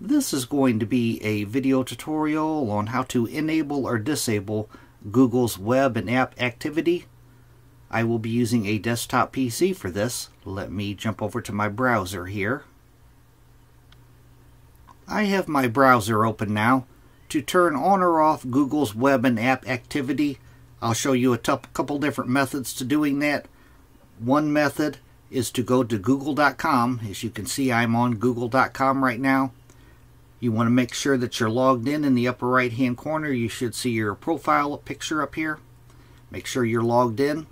This is going to be a video tutorial on how to enable or disable Google's web and app activity. I will be using a desktop PC for this. Let me jump over to my browser here. I have my browser open now. To turn on or off Google's web and app activity, I'll show you a couple different methods to doing that. One method is to go to google.com. As you can see, I'm on google.com right now. You want to make sure that you're logged in in the upper right hand corner. You should see your profile picture up here. Make sure you're logged in.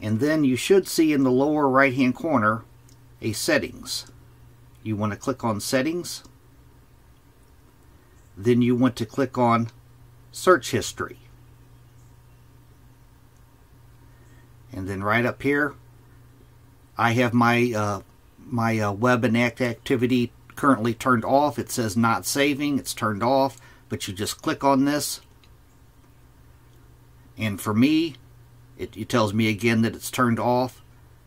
And then you should see in the lower right hand corner a settings. You want to click on settings. Then you want to click on search history. And then right up here, I have my uh, my uh, web and act activity currently turned off. It says not saving. It's turned off. But you just click on this. And for me, it, it tells me again that it's turned off.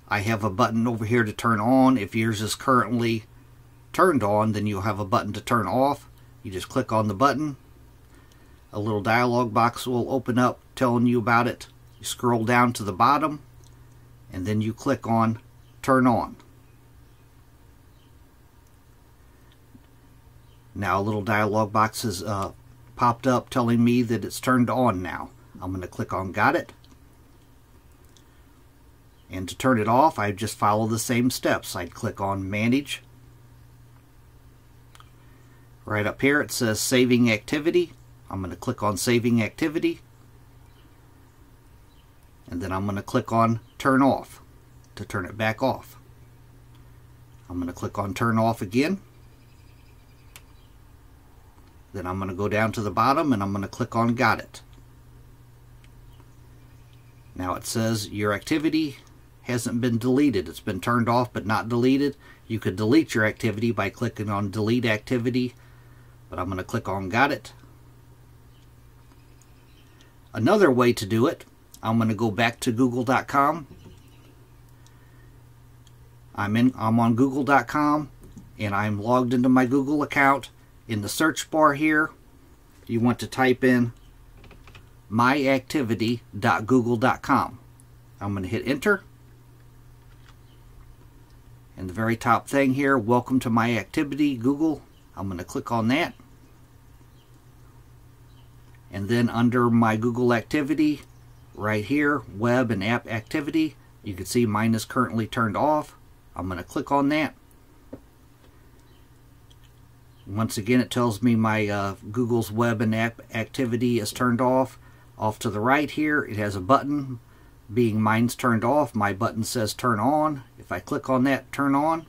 I have a button over here to turn on. If yours is currently turned on, then you'll have a button to turn off. You just click on the button. A little dialog box will open up telling you about it. You scroll down to the bottom and then you click on turn on. Now a little dialog box has uh, popped up telling me that it's turned on now. I'm going to click on got it. And to turn it off, I just follow the same steps. I'd click on manage. Right up here it says saving activity. I'm going to click on saving activity. Then I'm going to click on turn off to turn it back off. I'm going to click on turn off again. Then I'm going to go down to the bottom and I'm going to click on Got It. Now it says your activity hasn't been deleted. It's been turned off but not deleted. You could delete your activity by clicking on Delete Activity, but I'm going to click on Got It. Another way to do it, I'm going to go back to google.com. I'm in I'm on google.com and I'm logged into my Google account in the search bar here, you want to type in myactivity.google.com. I'm going to hit enter. And the very top thing here, welcome to my activity, Google. I'm going to click on that. And then under my Google activity, right here, web and app activity, you can see mine is currently turned off. I'm going to click on that. Once again, it tells me my uh, Google's web and app activity is turned off. Off to the right here, it has a button. Being mine's turned off, my button says turn on. If I click on that, turn on,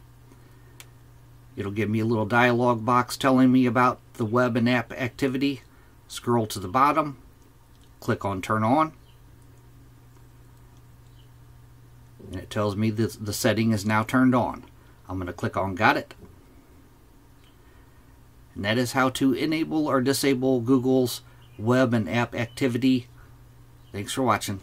it'll give me a little dialog box telling me about the web and app activity. Scroll to the bottom, click on turn on. And it tells me that the setting is now turned on. I'm going to click on got it. And that is how to enable or disable Google's web and app activity. Thanks for watching.